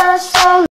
the sun.